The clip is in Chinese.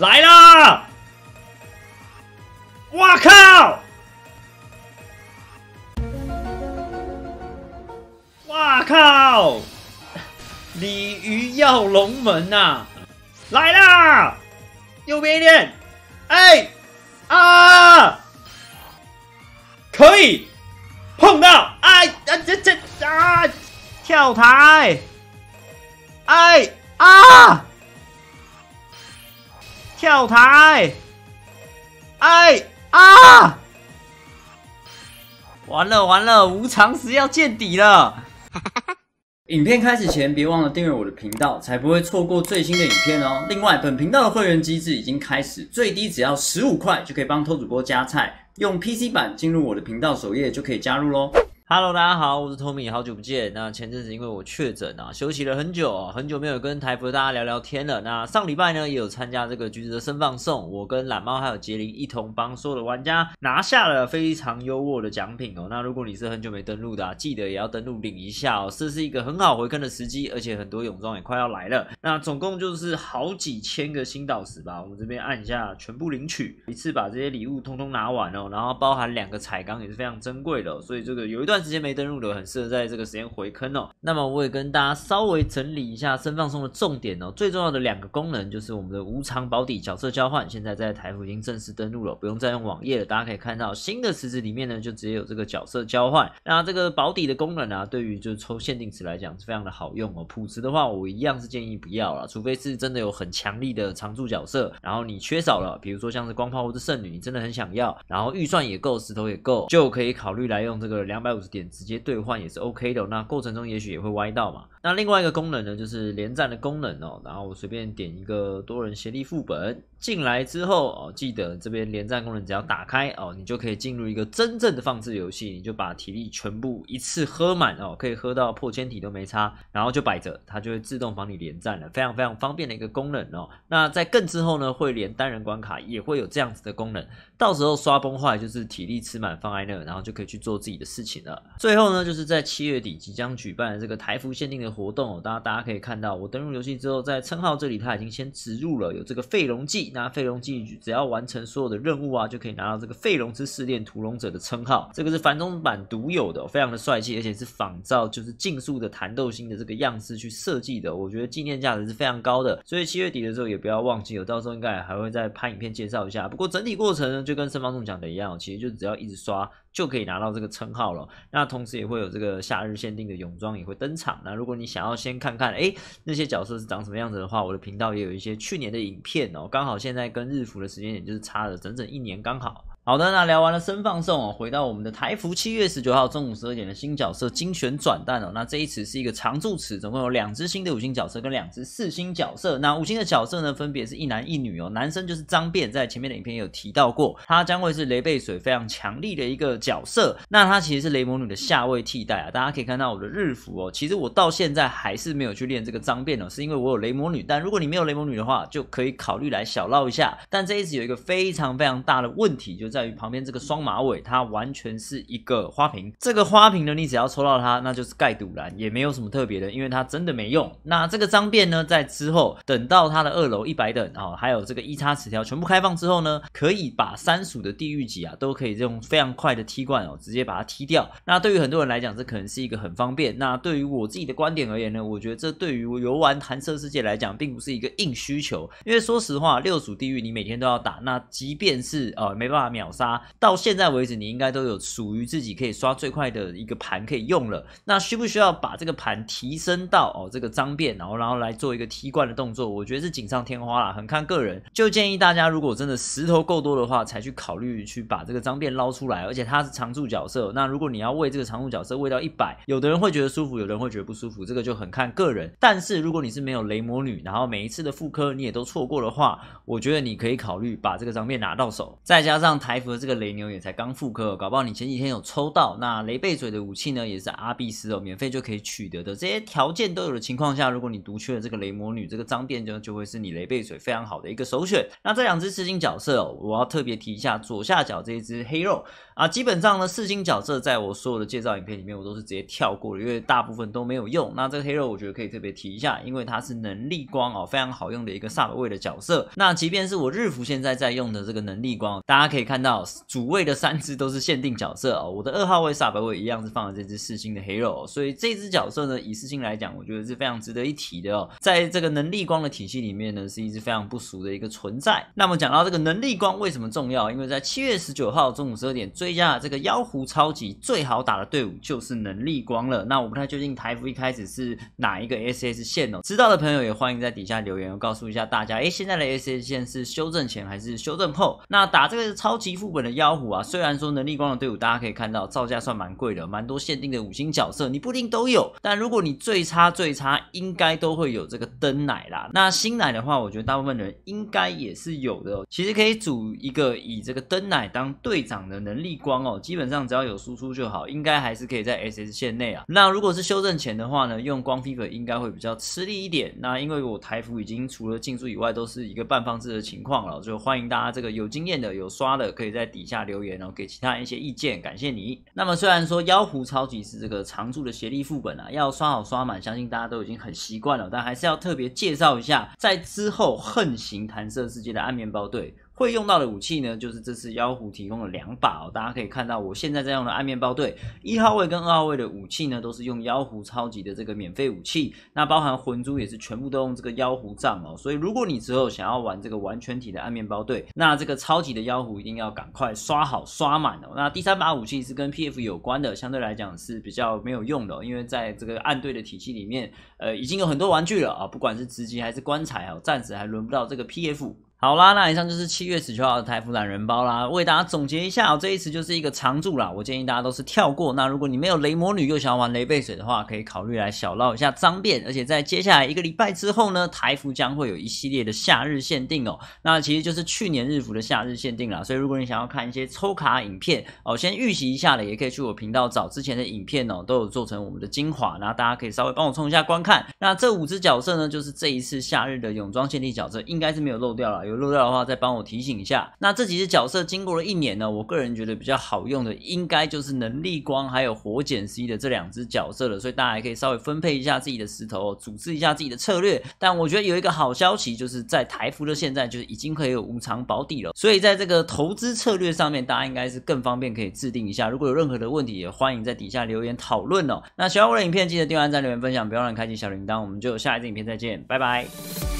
来啦！哇靠！哇靠！鲤鱼跃龙门呐！来啦！右边一点，哎啊！可以碰到，哎啊这这啊！跳台，哎啊！跳台，哎啊！完了完了，无常时要见底了。影片开始前，别忘了订阅我的频道，才不会错过最新的影片哦。另外，本频道的会员机制已经开始，最低只要十五块就可以帮偷主播加菜。用 PC 版进入我的频道首页就可以加入喽。Hello，大家好，我是 Tommy，好久不见。那前阵子因为我确诊啊，休息了很久，很久没有跟台服大家聊聊天了。那上礼拜呢，也有参加这个橘子的生放送，我跟懒猫还有杰林一同帮所有的玩家拿下了非常优渥的奖品哦。那如果你是很久没登录的，记得也要登录领一下哦。这是一个很好回坑的时机，而且很多泳装也快要来了。那总共就是好几千个新导师吧，我们这边按一下全部领取，一次把这些礼物通通拿完哦。然后包含两个彩钢也是非常珍贵的，所以这个有一段时间没登录的。很适合在这个时间回坑哦。那么我也跟大家稍微整理一下深放松的重点哦。最重要的两个功能就是我们的无偿保底角色交换，现在在台服已经正式登录了，不用再用网页了。大家可以看到新的池子里面呢，就直接有这个角色交换。那这个保底的功能啊，对于就是抽限定池来讲是非常的好用哦。普池的话，我一样是建议不要了，除非是真的有很强力的常驻角色，然后你缺少了，比如说像是光炮或者圣女，你真的很想要，然后预算也够，石头也够，就可以考虑来用这个两百五十点直接兑换。也是 OK 的，那过程中也许也会歪到嘛。那另外一个功能呢，就是连战的功能哦。然后我随便点一个多人协力副本进来之后哦，记得这边连战功能只要打开哦，你就可以进入一个真正的放置游戏，你就把体力全部一次喝满哦，可以喝到破千体都没差，然后就摆着，它就会自动帮你连战了，非常非常方便的一个功能哦。那在更之后呢，会连单人关卡也会有这样子的功能，到时候刷崩坏就是体力吃满放在那，然后就可以去做自己的事情了。最后呢，就是在七月底即将举办的这个台服限定的。活动哦，大家大家可以看到，我登录游戏之后，在称号这里，它已经先植入了有这个废龙记。那废龙记只要完成所有的任务啊，就可以拿到这个废龙之试炼屠龙者的称号。这个是繁中版独有的，非常的帅气，而且是仿照就是竞速的弹斗星的这个样式去设计的。我觉得纪念价值是非常高的。所以七月底的时候也不要忘记，有到时候应该还会再拍影片介绍一下。不过整体过程呢，就跟盛方中讲的一样，其实就只要一直刷。就可以拿到这个称号了。那同时也会有这个夏日限定的泳装也会登场。那如果你想要先看看，哎，那些角色是长什么样子的话，我的频道也有一些去年的影片哦。刚好现在跟日服的时间点就是差了整整一年，刚好。好的，那聊完了生放送哦，回到我们的台服七月十九号中午十二点的新角色精选转蛋哦。那这一次是一个常驻池，总共有两只新的五星角色跟两只四星角色。那五星的角色呢，分别是一男一女哦。男生就是张变，在前面的影片有提到过，他将会是雷贝水非常强力的一个角色。那他其实是雷魔女的下位替代啊。大家可以看到我的日服哦，其实我到现在还是没有去练这个张变哦，是因为我有雷魔女。但如果你没有雷魔女的话，就可以考虑来小捞一下。但这一次有一个非常非常大的问题，就在在于旁边这个。双马尾，它完全是一个花瓶。这个花瓶呢，你只要抽到它，那就是盖堵蓝，也没有什么特别的，因为它真的没用。那这个脏辫呢，在之后等到它的二楼一百等哦，还有这个一叉词条全部开放之后呢，可以把三属的地狱级啊，都可以用非常快的踢罐哦，直接把它踢掉。那对于很多人来讲，这可能是一个很方便。那对于我自己的观点而言呢，我觉得这对于游玩弹射世界来讲，并不是一个硬需求。因为说实话，六属地狱你每天都要打，那即便是呃没办法秒秒杀到。现在为止，你应该都有属于自己可以刷最快的一个盘可以用了。那需不需要把这个盘提升到哦这个脏辫，然后然后来做一个踢罐的动作？我觉得是锦上添花啦，很看个人。就建议大家，如果真的石头够多的话，才去考虑去把这个脏辫捞出来。而且它是常驻角色，那如果你要喂这个常驻角色喂到一百，有的人会觉得舒服，有的人会觉得不舒服，这个就很看个人。但是如果你是没有雷魔女，然后每一次的复刻你也都错过的话，我觉得你可以考虑把这个脏辫拿到手，再加上台。台服的这个雷牛也才刚复刻，搞不好你前几天有抽到。那雷贝水的武器呢，也是阿碧斯哦，免费就可以取得的。这些条件都有的情况下，如果你独缺了这个雷魔女，这个脏辫就就会是你雷贝水非常好的一个首选。那这两只四星角色哦，我要特别提一下左下角这一只黑肉啊，基本上呢四星角色在我所有的介绍影片里面，我都是直接跳过了，因为大部分都没有用。那这个黑肉我觉得可以特别提一下，因为它是能力光哦，非常好用的一个萨德位的角色。那即便是我日服现在在用的这个能力光，大家可以看到主位的三只都是限定角色哦。我的二号位萨德位一样是放了这只四星的黑肉，所以这只角色呢，以四星来讲，我觉得是非常值得一提的哦。在这个能力光的体系里面呢，是一只非常不俗的一个存在。那么讲到这个能力光为什么重要？因为在七月十九号中午十二点追加的这个妖狐超级最好打的队伍就是能力光了。那我不太确定台服一开始是哪一个 SS 线哦，知道的朋友也欢迎在底下留言，告诉一下大家。哎，现在的 SS 线是修正前还是修正后？那打这个超级副本的妖狐啊，虽然说能力光的队伍大家可以看到造价算蛮贵的，蛮多限定的五星角色你不一定都有。但如果你最差最差，应该都会有这个灯奶啦。那新奶的话，我觉得大部分人应该也是有的。其实可以组一个以这个灯奶当队长的能力光哦，基本上只要有输出就好，应该还是可以在 SS 线内啊。那如果是修正前的话呢，用光 fever 应该会比较吃力一点。那因为我台服已经除了竞速以外，都是一个半放置的情况了，就欢迎大家这个有经验的、有刷的，可以在底下留言，哦给其他人一些意见，感谢你。那么虽然说妖狐超级是这个常驻的协力副本啊，要刷好刷满，相信大家都已经很习惯了，但还是要特别介绍一下，在之后横行弹射世界的暗面包队。会用到的武器呢，就是这次妖狐提供了两把哦。大家可以看到，我现在在用的暗面包队一号位跟二号位的武器呢，都是用妖狐超级的这个免费武器。那包含魂珠也是全部都用这个妖狐杖哦。所以如果你之后想要玩这个完全体的暗面包队，那这个超级的妖狐一定要赶快刷好刷满哦。那第三把武器是跟 PF 有关的，相对来讲是比较没有用的，因为在这个暗队的体系里面，呃，已经有很多玩具了啊，不管是直击还是棺材哦，暂时还轮不到这个 PF。好啦，那以上就是七月十九号的台服懒人包啦。为大家总结一下，这一次就是一个常驻啦。我建议大家都是跳过。那如果你没有雷魔女又想要玩雷贝水的话，可以考虑来小捞一下脏辫。而且在接下来一个礼拜之后呢，台服将会有一系列的夏日限定哦。那其实就是去年日服的夏日限定啦。所以如果你想要看一些抽卡影片哦，先预习一下的，也可以去我频道找之前的影片哦，都有做成我们的精华。那大家可以稍微帮我冲一下观看。那这五只角色呢，就是这一次夏日的泳装限定角色，应该是没有漏掉了。有漏掉的话，再帮我提醒一下。那这几只角色经过了一年呢，我个人觉得比较好用的，应该就是能力光还有火剪 C 的这两只角色了。所以大家还可以稍微分配一下自己的石头，组织一下自己的策略。但我觉得有一个好消息，就是在台服的现在就是已经可以有无偿保底了。所以在这个投资策略上面，大家应该是更方便可以制定一下。如果有任何的问题，也欢迎在底下留言讨论哦。那喜欢我的影片，记得订阅、按赞、留言、分享，不要忘了开启小铃铛。我们就下一支影片再见，拜拜。